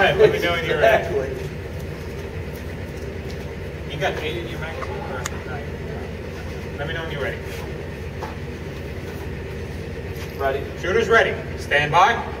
right, let me know when you're ready. Exactly. You got eight in your magazine or? Let me know when you're ready. Ready? Shooters ready. Stand by.